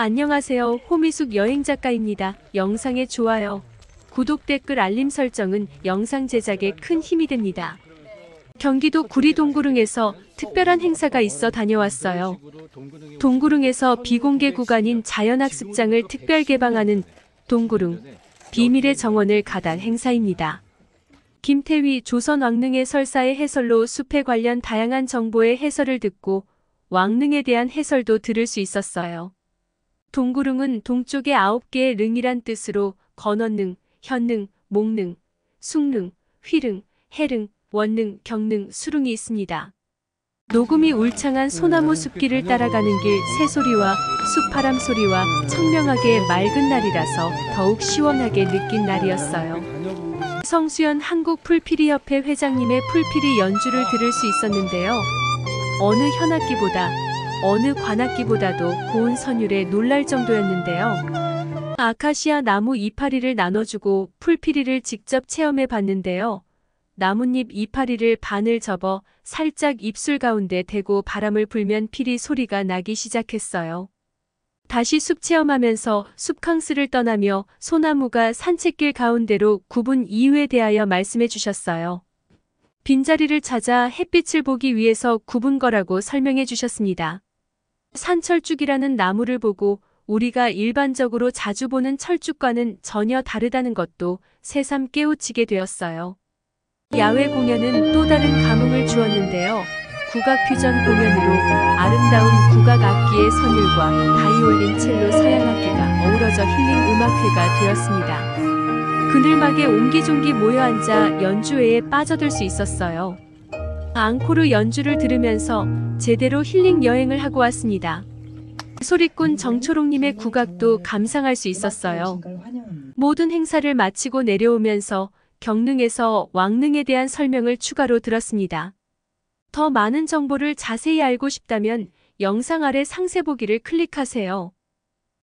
안녕하세요. 호미숙 여행작가입니다. 영상에 좋아요, 구독, 댓글, 알림 설정은 영상 제작에 큰 힘이 됩니다. 경기도 구리 동구릉에서 특별한 행사가 있어 다녀왔어요. 동구릉에서 비공개 구간인 자연학습장을 특별 개방하는 동구릉 비밀의 정원을 가단 행사입니다. 김태휘 조선 왕릉의 설사의 해설로 숲에 관련 다양한 정보의 해설을 듣고 왕릉에 대한 해설도 들을 수 있었어요. 동구릉은 동쪽에 아홉 개의 릉이란 뜻으로 건원릉, 현릉, 목릉, 숭릉, 휘릉, 해릉, 원릉, 경릉, 수릉이 있습니다. 녹음이 울창한 소나무 숲길을 따라가는 길 새소리와 숲바람 소리와 청명하게 맑은 날이라서 더욱 시원하게 느낀 날이었어요. 성수연 한국 풀피리 협회 회장님의 풀피리 연주를 들을 수 있었는데요. 어느 현악기보다 어느 관악기보다도 고운 선율에 놀랄 정도였는데요. 아카시아 나무 이파리를 나눠주고 풀피리를 직접 체험해 봤는데요. 나뭇잎 이파리를 반을 접어 살짝 입술 가운데 대고 바람을 불면 피리 소리가 나기 시작했어요. 다시 숲 체험하면서 숲캉스를 떠나며 소나무가 산책길 가운데로 9분 이후에 대하여 말씀해 주셨어요. 빈자리를 찾아 햇빛을 보기 위해서 굽은 거라고 설명해 주셨습니다. 산철쭉이라는 나무를 보고 우리가 일반적으로 자주 보는 철쭉과는 전혀 다르다는 것도 새삼 깨우치게 되었어요. 야외 공연은 또 다른 감흥을 주었는데요. 국악 퓨전 공연으로 아름다운 국악 악기의 선율과 바이올린 첼로 서양 악기가 어우러져 힐링 음악회가 되었습니다. 그늘막에 옹기종기 모여 앉아 연주회에 빠져들 수 있었어요. 앙코르 연주를 들으면서 제대로 힐링 여행을 하고 왔습니다. 소리꾼 정초롱님의 국악도 감상할 수 있었어요. 모든 행사를 마치고 내려오면서 경릉에서 왕릉에 대한 설명을 추가로 들었습니다. 더 많은 정보를 자세히 알고 싶다면 영상 아래 상세 보기를 클릭하세요.